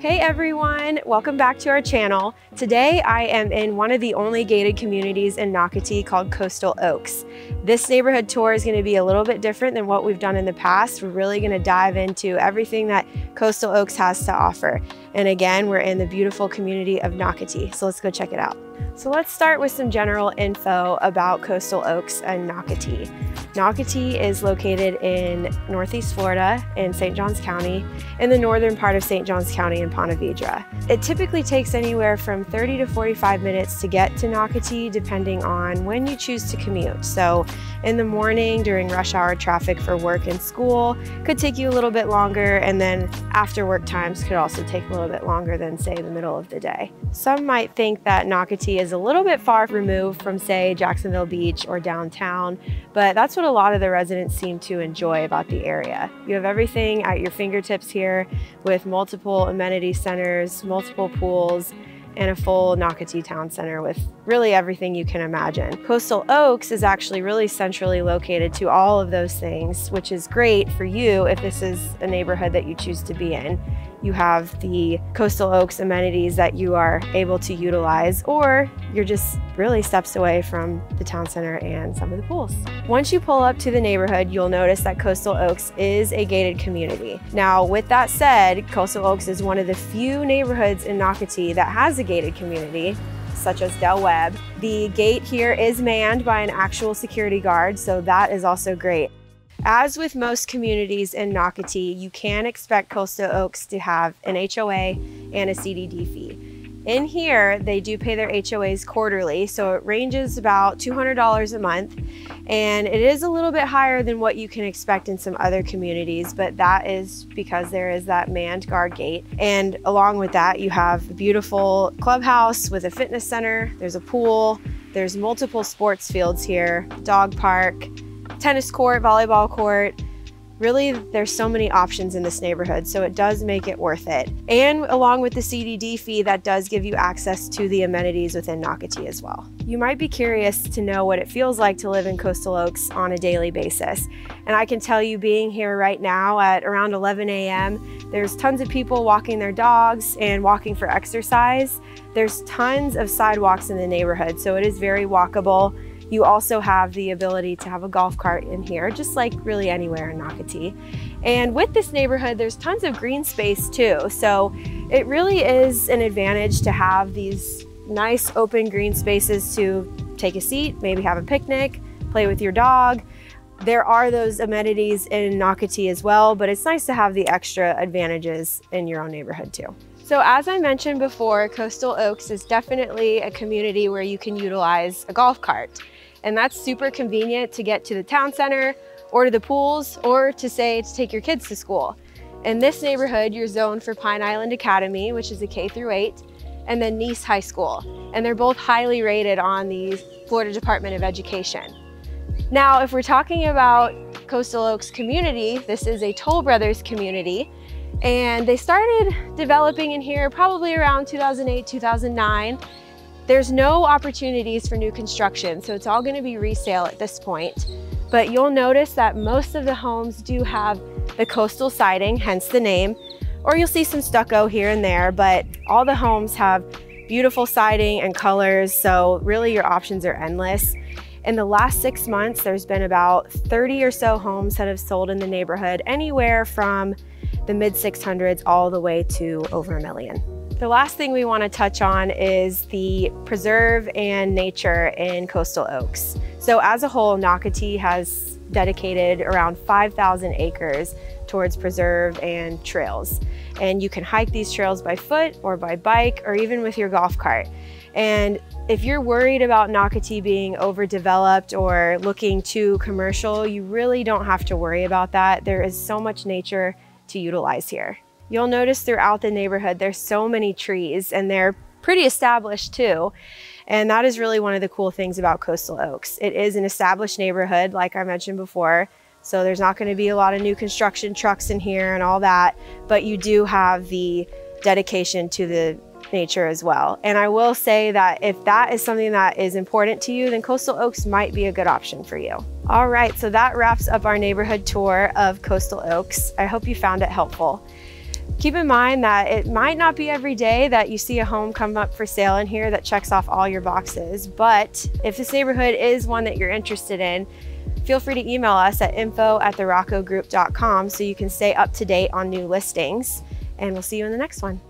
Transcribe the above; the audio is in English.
Hey everyone, welcome back to our channel. Today I am in one of the only gated communities in Nocatee called Coastal Oaks. This neighborhood tour is going to be a little bit different than what we've done in the past. We're really going to dive into everything that Coastal Oaks has to offer. And again, we're in the beautiful community of Nocatee, so let's go check it out. So let's start with some general info about Coastal Oaks and Nocatee. Nocatee is located in Northeast Florida in St. Johns County, in the northern part of St. Johns County in Ponte Vedra. It typically takes anywhere from 30 to 45 minutes to get to Nocatee depending on when you choose to commute. So in the morning during rush hour traffic for work and school could take you a little bit longer and then after work times could also take a little bit longer than say the middle of the day. Some might think that Nocatee is a little bit far removed from say Jacksonville Beach or downtown, but that's what a lot of the residents seem to enjoy about the area. You have everything at your fingertips here with multiple amenity centers, multiple pools, and a full Nocatee Town Center with really everything you can imagine. Coastal Oaks is actually really centrally located to all of those things, which is great for you if this is a neighborhood that you choose to be in you have the Coastal Oaks amenities that you are able to utilize, or you're just really steps away from the town center and some of the pools. Once you pull up to the neighborhood, you'll notice that Coastal Oaks is a gated community. Now, with that said, Coastal Oaks is one of the few neighborhoods in Nocatee that has a gated community such as Del Webb. The gate here is manned by an actual security guard, so that is also great. As with most communities in Nocatee, you can expect Coastal Oaks to have an HOA and a CDD fee. In here, they do pay their HOAs quarterly, so it ranges about $200 a month, and it is a little bit higher than what you can expect in some other communities, but that is because there is that manned guard gate. And along with that, you have a beautiful clubhouse with a fitness center, there's a pool, there's multiple sports fields here, dog park, tennis court, volleyball court. Really, there's so many options in this neighborhood, so it does make it worth it. And along with the CDD fee, that does give you access to the amenities within Nocatee as well. You might be curious to know what it feels like to live in Coastal Oaks on a daily basis. And I can tell you being here right now at around 11 a.m., there's tons of people walking their dogs and walking for exercise. There's tons of sidewalks in the neighborhood, so it is very walkable. You also have the ability to have a golf cart in here, just like really anywhere in Nocatee. And with this neighborhood, there's tons of green space too. So it really is an advantage to have these nice open green spaces to take a seat, maybe have a picnic, play with your dog. There are those amenities in Nocatee as well, but it's nice to have the extra advantages in your own neighborhood too. So as I mentioned before, Coastal Oaks is definitely a community where you can utilize a golf cart. And that's super convenient to get to the town center or to the pools or to say to take your kids to school. In this neighborhood, you're zoned for Pine Island Academy, which is a K through 8, and then Nease High School. And they're both highly rated on the Florida Department of Education. Now, if we're talking about Coastal Oaks community, this is a Toll Brothers community, and they started developing in here probably around 2008, 2009, there's no opportunities for new construction, so it's all gonna be resale at this point. But you'll notice that most of the homes do have the coastal siding, hence the name, or you'll see some stucco here and there, but all the homes have beautiful siding and colors, so really your options are endless. In the last six months, there's been about 30 or so homes that have sold in the neighborhood, anywhere from the mid 600s all the way to over a million. The last thing we want to touch on is the preserve and nature in coastal oaks. So as a whole, Nocatee has dedicated around 5,000 acres towards preserve and trails. And you can hike these trails by foot or by bike or even with your golf cart. And if you're worried about Nocatee being overdeveloped or looking too commercial, you really don't have to worry about that. There is so much nature to utilize here. You'll notice throughout the neighborhood, there's so many trees and they're pretty established too. And that is really one of the cool things about Coastal Oaks. It is an established neighborhood, like I mentioned before. So there's not gonna be a lot of new construction trucks in here and all that, but you do have the dedication to the nature as well. And I will say that if that is something that is important to you, then Coastal Oaks might be a good option for you. All right, so that wraps up our neighborhood tour of Coastal Oaks. I hope you found it helpful. Keep in mind that it might not be every day that you see a home come up for sale in here that checks off all your boxes, but if this neighborhood is one that you're interested in, feel free to email us at info at theroccogroup.com so you can stay up to date on new listings. And we'll see you in the next one.